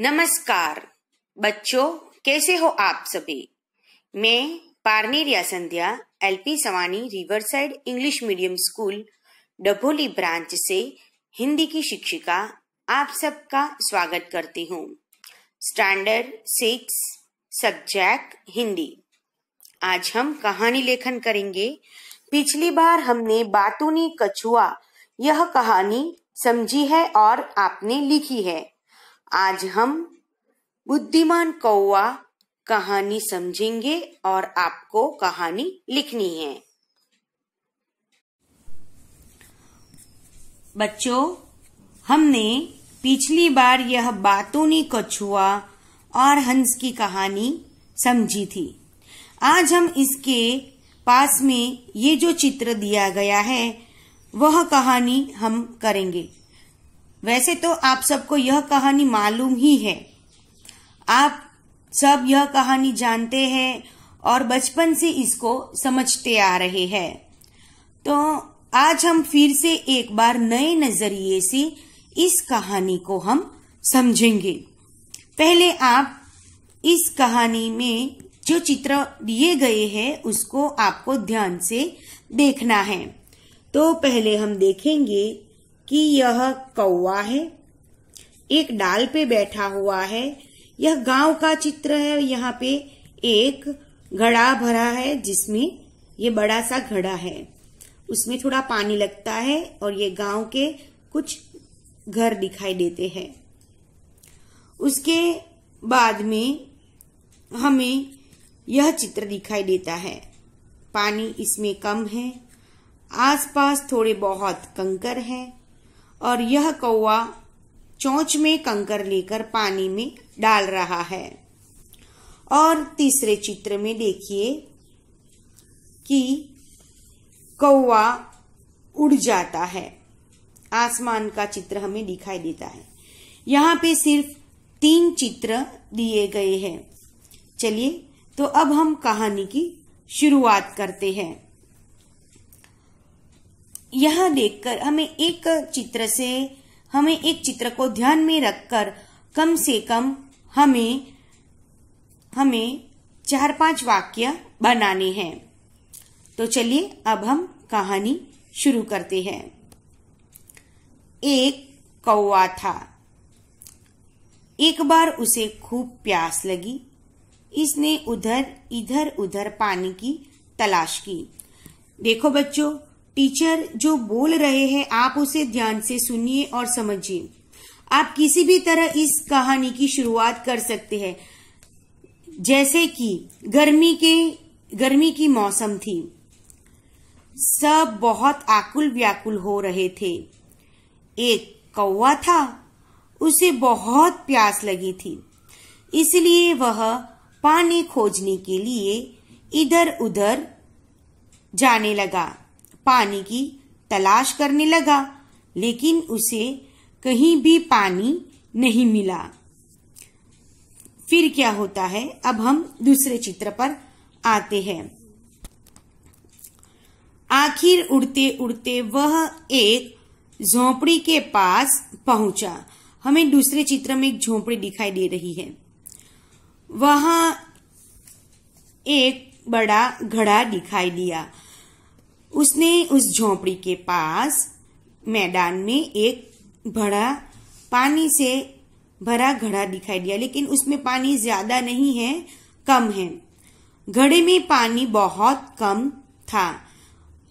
नमस्कार, बच्चों, कैसे हो आप सभी? मैं Parneria Sandhya LP Savani river side English medium school, Dabholi branch से हिंदी की शिक्षिका आप सबका स्वागत करती हूँ। Standard six, subject Hindi. आज हम कहानी लेखन करेंगे। पिछली बार हमने बातूनी कछुआ, यह कहानी समझी है और आपने लिखी है। आज हम बुद्धिमान कौवा कहानी समझेंगे और आपको कहानी लिखनी है। बच्चों, हमने पिछली बार यह बातूनी कछुआ और हंस की कहानी समझी थी। आज हम इसके पास में ये जो चित्र दिया गया है, वह कहानी हम करेंगे। वैसे तो आप सबको यह कहानी मालूम ही है। आप सब यह कहानी जानते हैं और बचपन से इसको समझते आ रहे हैं। तो आज हम फिर से एक बार नए नज़रिए से इस कहानी को हम समझेंगे। पहले आप इस कहानी में जो चित्र दिए गए हैं, उसको आपको ध्यान से देखना है। तो पहले हम देखेंगे कि यह कौवा है। एक डाल पे बैठा हुआ है। यह गाँव का चित्र है यहाँ पे एक घड़ा भरा है जिसमें ये बड़ा सा घड़ा है। उसमें थोड़ा पानी लगता है और ये गाँव के कुछ घर दिखाई देते हैं। उसके बाद में हमें यह चित्र दिखाई देता है। पानी इसमें कम है। आसपास थोड़े बहुत कंकर हैं। और यह कौआ चोंच में कंकर लेकर पानी में डाल रहा है। और तीसरे चित्र में देखिए कि कौआ उड़ जाता है। आसमान का चित्र हमें दिखाई देता है। यहाँ पे सिर्फ़ तीन चित्र दिए गए हैं। चलिए तो अब हम कहानी की शुरुआत करते हैं। यह देखकर हमें एक चित्र से, हमें एक चित्र को ध्यान में रखकर कम से कम हमें हमें चार पाँच वाक्य बनाने हैं। तो चलिए अब हम कहानी शुरू करते हैं। एक कौवा था। एक बार उसे खूब प्यास लगी। इसने उधर इधर उधर पानी की तलाश की। देखो बच्चों टीचर जो बोल रहे हैं, आप उसे ध्यान से सुनिए और समझिए। आप किसी भी तरह इस कहानी की शुरुआत कर सकते हैं। जैसे कि गर्मी के, गर्मी की मौसम थी। सब बहुत आकुल व्याकुल हो रहे थे। एक कौवा था, उसे बहुत प्यास लगी थी। इसलिए वह पानी खोजने के लिए इधर उधर जाने लगा। पानी की तलाश करने लगा, लेकिन उसे कहीं भी पानी नहीं मिला। फिर क्या होता है? अब हम दूसरे चित्र पर आते हैं। आखिर उड़ते उड़ते वह एक झोपड़ी के पास पहुँचा। हमें दूसरे चित्र में एक झोपड़ी दिखाई दे रही है। वहाँ एक बड़ा घड़ा दिखाई दिया। उसने उस झोपड़ी के पास मैदान में एक बड़ा पानी से भरा घड़ा दिखाई दिया, लेकिन उसमें पानी ज़्यादा नहीं है, कम है। घड़े में पानी बहुत कम था,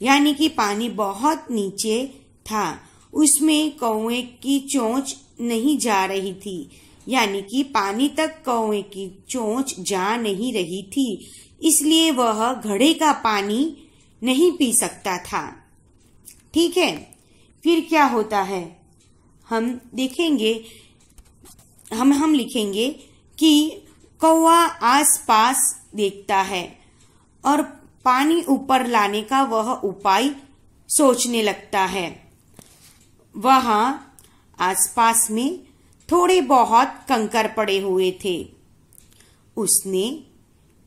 यानी कि पानी बहुत नीचे था। उसमें कौए की चोंच नहीं जा रही थी, यानी कि पानी तक कौए की चोंच जा नहीं रही थी। इसलिए वह घड़े का पानी नहीं पी सकता था। ठीक है, फिर क्या होता है? हम देखेंगे, हम हम लिखेंगे कि कौवा आसपास देखता है और पानी ऊपर लाने का वह उपाय सोचने लगता है। वहाँ आसपास में थोड़े बहुत कंकर पड़े हुए थे। उसने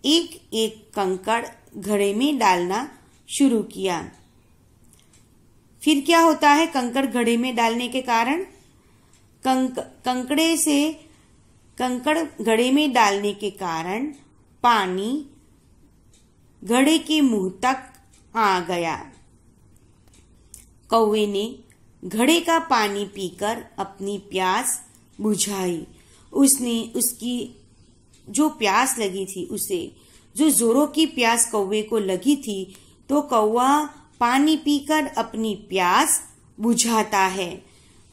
एक एक कंकड़ घड़े में डालना शुरू किया। फिर क्या होता है? कंकड़ घड़े में डालने के कारण? कंक, कंकड़े से कंकड़ घड़े में डालने के कारण पानी घड़े के मुँह तक आ गया। कौवे ने घड़े का पानी पीकर अपनी प्यास बुझाई। उसने उसकी जो प्यास लगी थी उसे जो जोरों की प्यास कौवे को लगी थी तो कौवा पानी पीकर अपनी प्यास बुझाता है।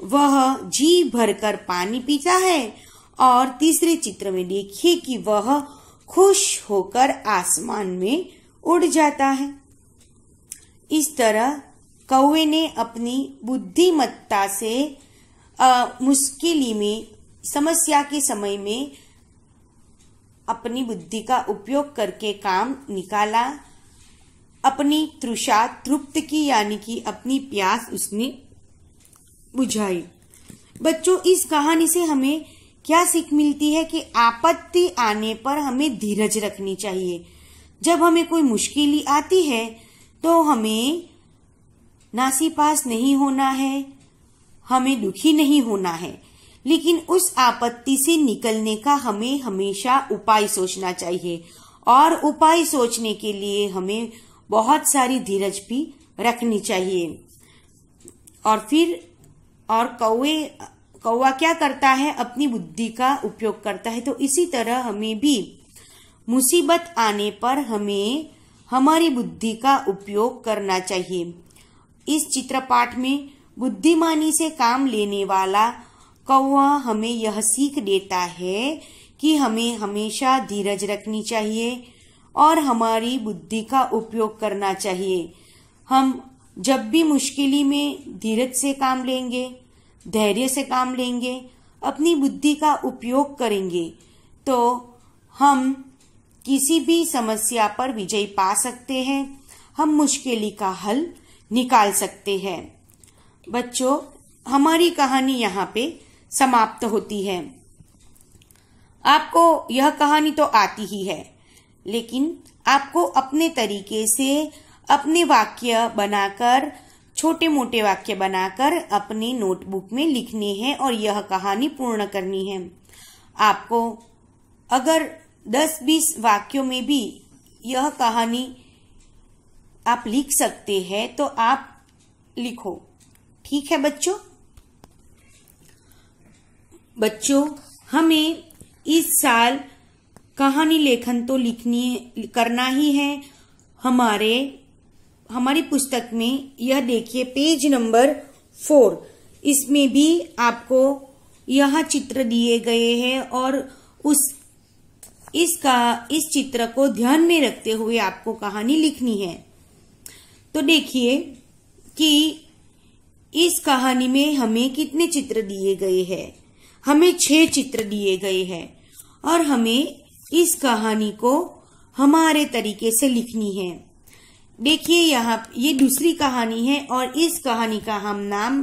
वह जी भरकर पानी पीता है और तीसरे चित्र में देखिए कि वह खुश होकर आसमान में उड़ जाता है। इस तरह कौवे ने अपनी बुद्धिमत्ता से मुश्किली में, समस्या के समय में अपनी बुद्धि का उपयोग करके काम निकाला। अपनी तृषा, तृप्त की, यानी कि अपनी प्यास उसने बुझाई। बच्चों, इस कहानी से हमें क्या सीख मिलती है कि आपत्ति आने पर हमें धीरज रखनी चाहिए। जब हमें कोई मुश्किल आती है तो हमें नासीपास नहीं होना है, हमें दुखी नहीं होना है। लेकिन उस आपत्ति से निकलने का हमें हमेशा उपाय सोचना चाहिए। और उपाय सोचने के लिए हमें बहुत सारी धीरज भी रखनी चाहिए। और फिर, और कौए कौवा क्या करता है? अपनी बुद्धि का उपयोग करता है। तो इसी तरह हमें भी मुसीबत आने पर हमें हमारी बुद्धि का उपयोग करना चाहिए। इस चित्रपाठ में बुद्धिमानी से काम लेने वाला कौवा हमें यह सीख देता है कि हमें हमेशा धीरज रखनी चाहिए। और हमारी बुद्धि का उपयोग करना चाहिए। हम जब भी मुश्किली में धीरज से काम लेंगे, धैर्य से काम लेंगे, अपनी बुद्धि का उपयोग करेंगे तो हम किसी भी समस्या पर विजय पा सकते हैं। हम मुश्किली का हल निकाल सकते हैं। बच्चों, हमारी कहानी यहाँ पे समाप्त होती है। आपको यह कहानी तो आती ही है। लेकिन आपको अपने तरीके से अपने वाक्य बनाकर छोटे मोटे वाक्य बनाकर अपनी नोटबुक में लिखने हैं और यह कहानी पूर्ण करनी है। आपको अगर 10-20 वाक्यों में भी यह कहानी आप लिख सकते हैं तो आप लिखो। ठीक है बच्चों? बच्चों, हमें इस साल कहानी लेखन तो लिखनी, करना ही है। हमारे, हमारी पुस्तक में यह देखिए, पेज नंबर फोर। इसमें भी आपको यह चित्र दिए गए हैं और उस, इसका, इस चित्र को ध्यान में रखते हुए आपको कहानी लिखनी है। तो देखिए कि इस कहानी में हमें कितने चित्र दिए गए हैं। हमें छह चित्र दिए गए हैं और हमें इस कहानी को हमारे तरीके से लिखनी है। देखिए यहाँ, ये दूसरी कहानी है और इस कहानी का हम नाम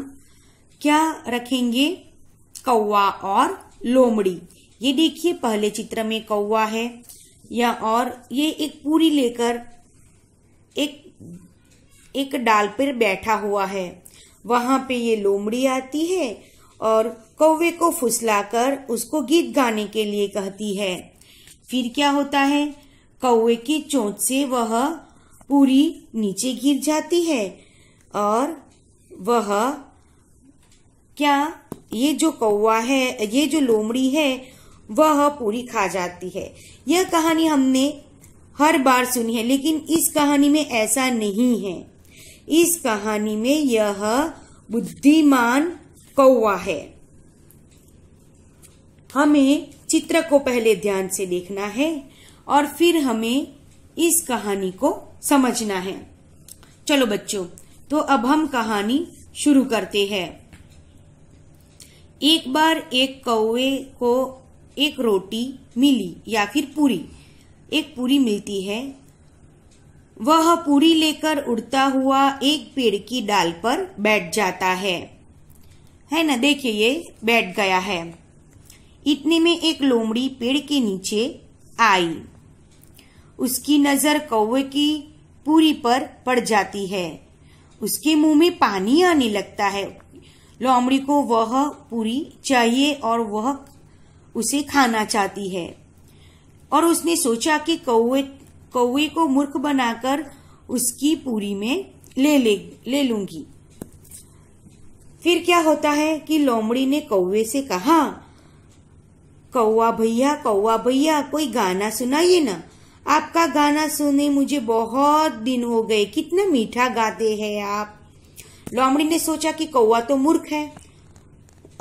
क्या रखेंगे? कौवा और लोमड़ी। ये देखिए, पहले चित्र में कौवा है, या और ये एक पूरी लेकर एक एक डाल पर बैठा हुआ है। वहाँ पे ये लोमड़ी आती है और कौवे को फुसलाकर उसको गीत गाने के लिए कहती है। फिर क्या होता है? कौए की चोट से वह पूरी नीचे गिर जाती है और वह क्या? ये जो कौवा है, ये जो लोमड़ी है, वह पूरी खा जाती है। यह कहानी हमने हर बार सुनी है, लेकिन इस कहानी में ऐसा नहीं है। इस कहानी में यह बुद्धिमान कौवा है। हमें चित्र को पहले ध्यान से देखना है और फिर हमें इस कहानी को समझना है। चलो बच्चों तो अब हम कहानी शुरू करते हैं। एक बार एक कौवे को एक रोटी मिली या फिर पूरी, एक पूरी मिलती है। वह पूरी लेकर उड़ता हुआ एक पेड़ की डाल पर बैठ जाता है। है ना? देखिए, ये बैठ गया है। इतने में एक लोमड़ी पेड़ के नीचे आई। उसकी नज़र कौवे की पूरी पर पड़ जाती है। उसके मुँह में पानी आने लगता है। लोमड़ी को वह पूरी चाहिए और वह उसे खाना चाहती है। और उसने सोचा कि कौवे कौवे को मूर्ख बनाकर उसकी पूरी में ले ले ले लूँगी। फिर क्या होता है कि लोमड़ी ने कौवे से कहा कौवा भैया कौआ भैया, कोई गाना सुनाइए ना। आपका गाना सुने मुझे बहुत दिन हो गए। कितना मीठा गाते हैं आप। लोमड़ी ने सोचा कि कौआ तो मूर्ख है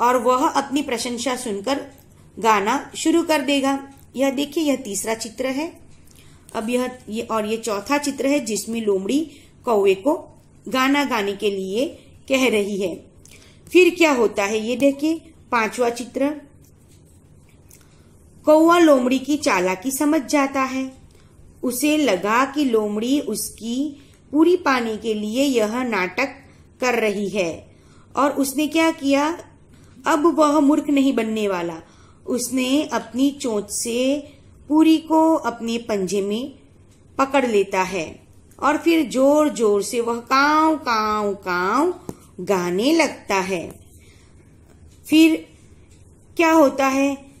और वह अपनी प्रशंसा सुनकर गाना शुरू कर देगा। यह देखिए, यह तीसरा चित्र है। अब यह, ये और ये चौथा चित्र है जिसमें लोमड़ी कौए को गाना गाने के लिए कह रही है। फिर क्या होता है ये देखिए, पांचवा चित्र। कौवा लोमड़ी की चालाकी समझ जाता है। उसे लगा कि लोमड़ी उसकी पूरी पाने के लिए यह नाटक कर रही है। और उसने क्या किया? अब वह मूर्ख नहीं बनने वाला। उसने अपनी चोंच से पूरी को अपने पंजे में पकड़ लेता है और फिर ज़ोर ज़ोर से वह काव काव काव गाने लगता है। फिर क्या होता है?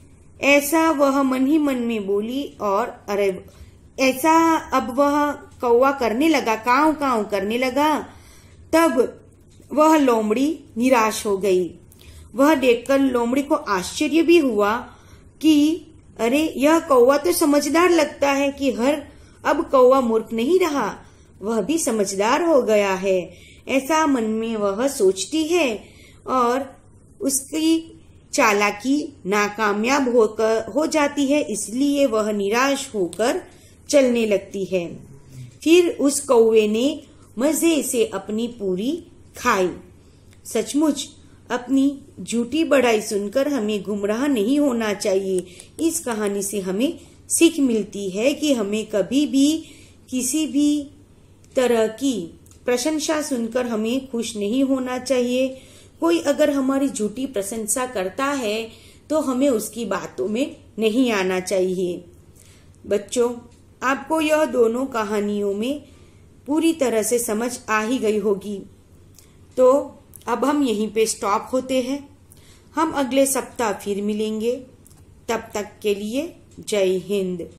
ऐसा वह मन ही मन में बोली और अरे, ऐसा अब वह कौवा करने लगा, काव काव करने लगा। तब वह लोमड़ी निराश हो गई। वह देखकर लोमड़ी को आश्चर्य भी हुआ कि, अरे, यह कौवा तो समझदार लगता है कि हर, अब कौवा मूर्ख नहीं रहा। वह भी समझदार हो गया है। ऐसा मन में वह सोचती है और उसकी चालाकी नाकामयाब होकर हो जाती है, इसलिए वह निराश होकर चलने लगती है। फिर उस कौवे ने मज़े से अपनी पूरी खाई। सचमुच, अपनी झूठी बढ़ाई सुनकर हमें गुमराह नहीं होना चाहिए। इस कहानी से हमें सीख मिलती है कि हमें कभी भी किसी भी तरह की प्रशंसा सुनकर हमें खुश नहीं होना चाहिए। कोई अगर हमारी झूठी प्रशंसा करता है तो हमें उसकी बातों में नहीं आना चाहिए। बच्चों, आपको यह दोनों कहानियों में पूरी तरह से समझ आ ही गई होगी। तो अब हम यहीं पे स्टॉप होते हैं। हम अगले सप्ताह फिर मिलेंगे। तब तक के लिए जय हिंद।